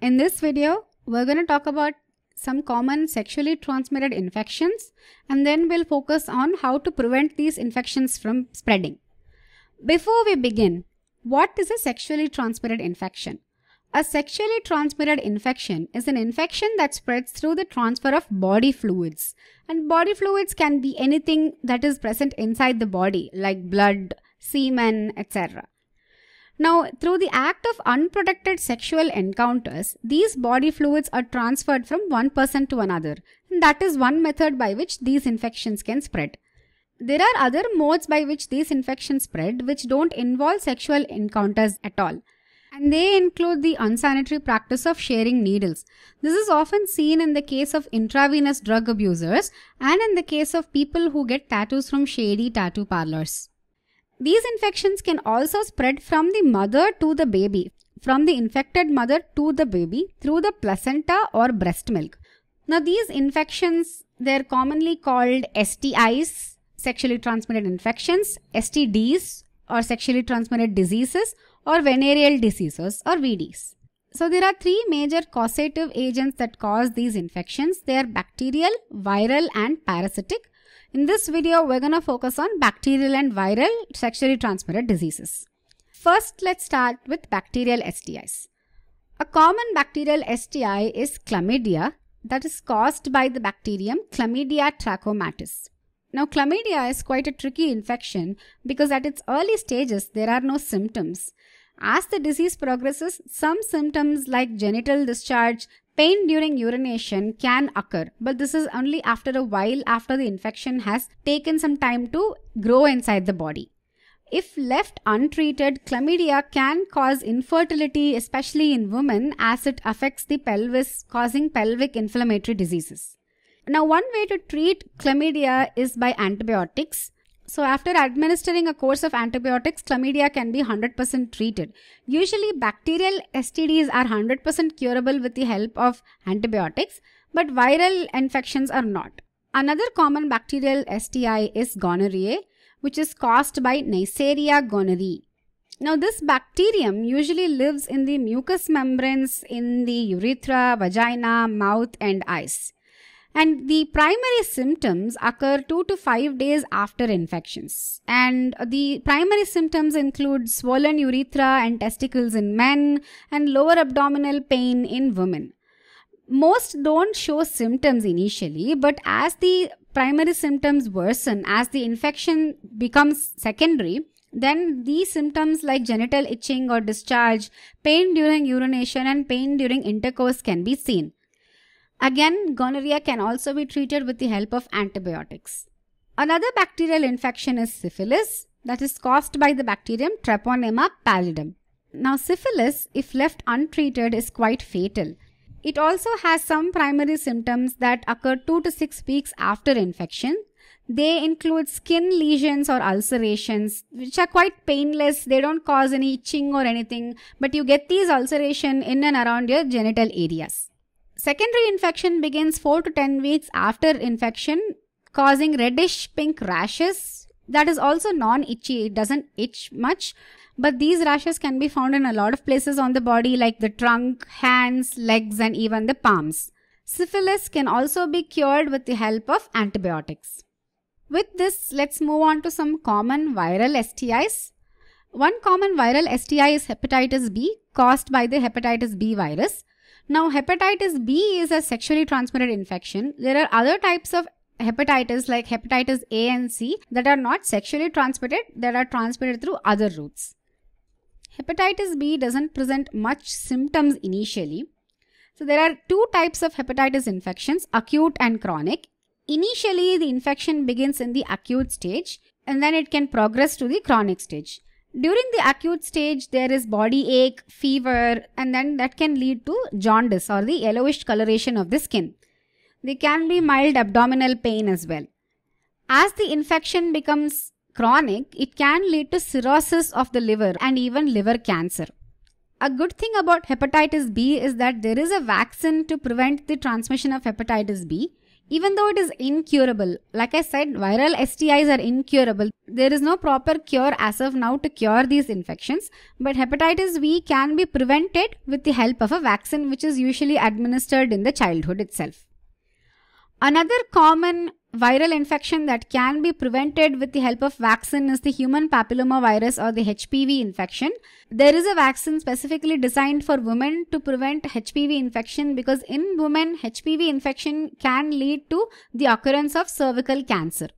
In this video, we're going to talk about some common sexually transmitted infections and then we'll focus on how to prevent these infections from spreading. Before we begin, what is a sexually transmitted infection? A sexually transmitted infection is an infection that spreads through the transfer of body fluids. And body fluids can be anything that is present inside the body, like blood, semen, etc. Now, through the act of unprotected sexual encounters, these body fluids are transferred from one person to another. And that is one method by which these infections can spread. There are other modes by which these infections spread which don't involve sexual encounters at all. And they include the unsanitary practice of sharing needles. This is often seen in the case of intravenous drug abusers and in the case of people who get tattoos from shady tattoo parlors. These infections can also spread from the mother to the baby, from the infected mother to the baby through the placenta or breast milk. Now these infections, they're commonly called STIs, sexually transmitted infections, STDs or sexually transmitted diseases or venereal diseases or VDs. So there are three major causative agents that cause these infections. They are bacterial, viral and parasitic. In this video, we're going to focus on bacterial and viral sexually transmitted diseases. First, let's start with bacterial STIs. A common bacterial STI is chlamydia that is caused by the bacterium Chlamydia trachomatis. Now, chlamydia is quite a tricky infection because at its early stages, there are no symptoms. As the disease progresses, some symptoms like genital discharge, Pain during urination can occur, but this is only after a while after the infection has taken some time to grow inside the body. If left untreated, chlamydia can cause infertility, especially in women, as it affects the pelvis, causing pelvic inflammatory diseases. Now, one way to treat chlamydia is by antibiotics. So after administering a course of antibiotics, chlamydia can be 100% treated. Usually bacterial STDs are 100% curable with the help of antibiotics, but viral infections are not. Another common bacterial STI is gonorrhea, which is caused by Neisseria gonorrhoeae. Now this bacterium usually lives in the mucous membranes in the urethra, vagina, mouth and eyes and the primary symptoms occur 2 to 5 days after infections. And the primary symptoms include swollen urethra and testicles in men and lower abdominal pain in women. Most don't show symptoms initially but as the primary symptoms worsen as the infection becomes secondary then these symptoms like genital itching or discharge pain during urination and pain during intercourse can be seen Again, gonorrhea can also be treated with the help of antibiotics. Another bacterial infection is syphilis that is caused by the bacterium Treponema pallidum. Now, syphilis, if left untreated, is quite fatal. It also has some primary symptoms that occur 2 to 6 weeks after infection. They include skin lesions or ulcerations, which are quite painless. They don't cause any itching or anything, but you get these ulceration in and around your genital areas. Secondary infection begins 4 to 10 weeks after infection, causing reddish pink rashes. That is also non-itchy. It doesn't itch much. But these rashes can be found in a lot of places on the body like the trunk, hands, legs and even the palms. Syphilis can also be cured with the help of antibiotics. With this, let's move on to some common viral STIs. One common viral STI is hepatitis B caused by the hepatitis B virus. Now, hepatitis B is a sexually transmitted infection. There are other types of hepatitis like hepatitis A and C that are not sexually transmitted, that are transmitted through other routes. Hepatitis B doesn't present much symptoms initially. So there are two types of hepatitis infections, acute and chronic. Initially, the infection begins in the acute stage and then it can progress to the chronic stage. During the acute stage, there is body ache, fever, and then that can lead to jaundice or the yellowish coloration of the skin. There can be mild abdominal pain as well. As the infection becomes chronic, it can lead to cirrhosis of the liver and even liver cancer. A good thing about hepatitis B is that there is a vaccine to prevent the transmission of hepatitis B. even though it is incurable, like I said, viral STIs are incurable. There is no proper cure as of now to cure these infections, but hepatitis B can be prevented with the help of a vaccine which is usually administered in the childhood itself. Another common viral infection that can be prevented with the help of vaccine is the human papillomavirus or the HPV infection. There is a vaccine specifically designed for women to prevent HPV infection because in women HPV infection can lead to the occurrence of cervical cancer.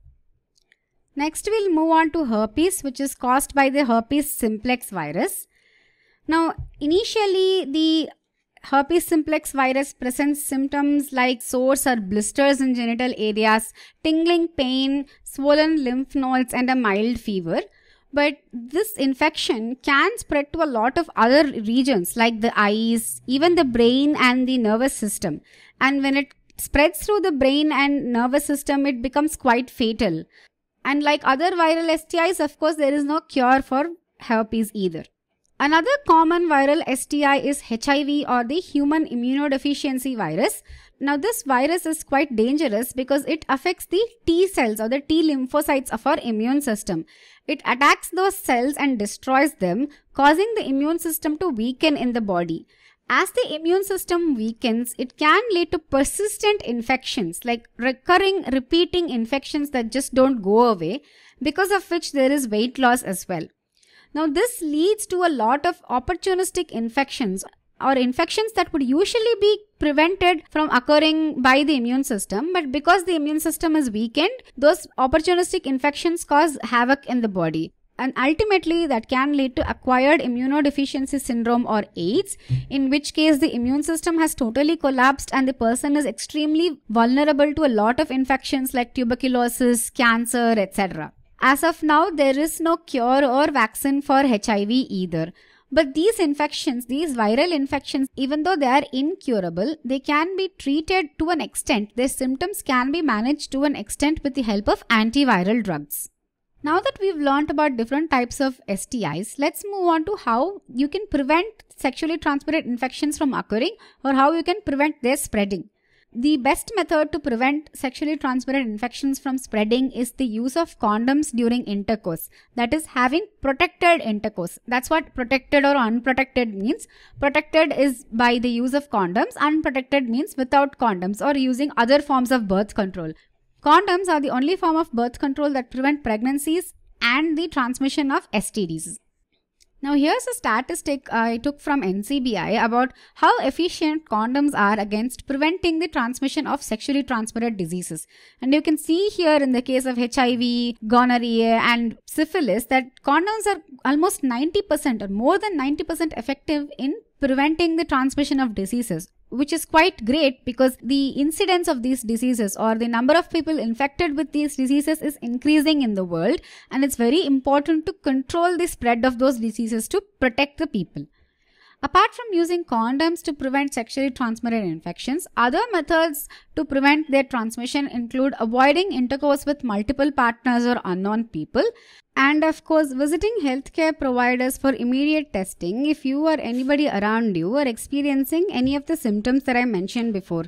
Next we'll move on to herpes which is caused by the herpes simplex virus. Now initially the Herpes simplex virus presents symptoms like sores or blisters in genital areas, tingling pain, swollen lymph nodes, and a mild fever. But this infection can spread to a lot of other regions like the eyes, even the brain and the nervous system. And when it spreads through the brain and nervous system, it becomes quite fatal. And like other viral STIs, of course, there is no cure for herpes either. Another common viral STI is HIV or the human immunodeficiency virus. Now this virus is quite dangerous because it affects the T cells or the T lymphocytes of our immune system. It attacks those cells and destroys them, causing the immune system to weaken in the body. As the immune system weakens, it can lead to persistent infections like recurring, repeating infections that just don't go away, because of which there is weight loss as well. Now, this leads to a lot of opportunistic infections or infections that would usually be prevented from occurring by the immune system. But because the immune system is weakened, those opportunistic infections cause havoc in the body. And ultimately, that can lead to acquired immunodeficiency syndrome or AIDS, in which case the immune system has totally collapsed and the person is extremely vulnerable to a lot of infections like tuberculosis, cancer, etc. As of now, there is no cure or vaccine for HIV either. But these infections, these viral infections, even though they are incurable, they can be treated to an extent. Their symptoms can be managed to an extent with the help of antiviral drugs. Now that we've learned about different types of STIs, let's move on to how you can prevent sexually transmitted infections from occurring or how you can prevent their spreading. The best method to prevent sexually transmitted infections from spreading is the use of condoms during intercourse. That is having protected intercourse. That's what protected or unprotected means. Protected is by the use of condoms. Unprotected means without condoms or using other forms of birth control. Condoms are the only form of birth control that prevent pregnancies and the transmission of STDs. Now here's a statistic I took from NCBI about how efficient condoms are against preventing the transmission of sexually transmitted diseases. And you can see here in the case of HIV, gonorrhea and syphilis that condoms are almost 90% or more than 90% effective in preventing the transmission of diseases which is quite great because the incidence of these diseases or the number of people infected with these diseases is increasing in the world and it's very important to control the spread of those diseases to protect the people. Apart from using condoms to prevent sexually transmitted infections, other methods to prevent their transmission include avoiding intercourse with multiple partners or unknown people, and of course, visiting healthcare providers for immediate testing if you or anybody around you are experiencing any of the symptoms that I mentioned before.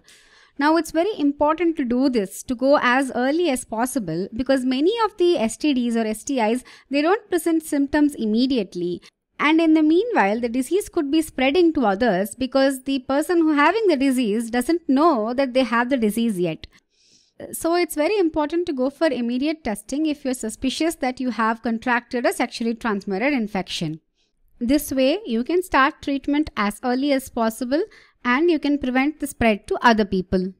Now, it's very important to do this to go as early as possible because many of the STDs or STIs they don't present symptoms immediately and in the meanwhile, the disease could be spreading to others because the person who having the disease doesn't know that they have the disease yet. So it's very important to go for immediate testing if you're suspicious that you have contracted a sexually transmitted infection. This way, you can start treatment as early as possible and you can prevent the spread to other people.